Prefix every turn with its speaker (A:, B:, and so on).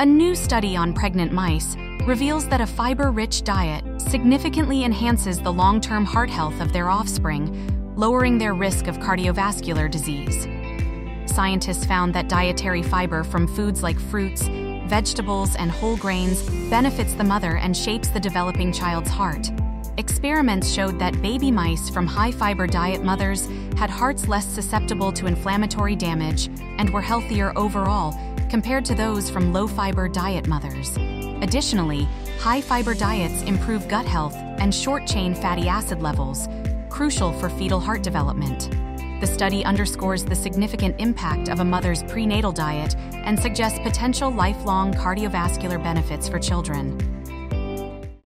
A: A new study on pregnant mice reveals that a fiber rich diet significantly enhances the long term heart health of their offspring, lowering their risk of cardiovascular disease. Scientists found that dietary fiber from foods like fruits, vegetables, and whole grains benefits the mother and shapes the developing child's heart. Experiments showed that baby mice from high fiber diet mothers had hearts less susceptible to inflammatory damage and were healthier overall compared to those from low fiber diet mothers. Additionally, high fiber diets improve gut health and short chain fatty acid levels, crucial for fetal heart development. The study underscores the significant impact of a mother's prenatal diet and suggests potential lifelong cardiovascular benefits for children.